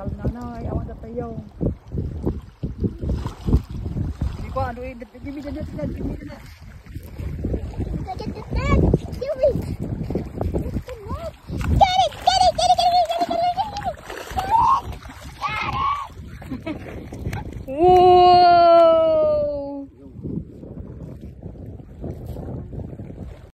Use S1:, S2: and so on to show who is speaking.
S1: Nay, I want the payong. Di ko, ano eh, give me the net, give
S2: get it, get it, get it, get it, get it, get it, get it. Get it.
S3: Oh,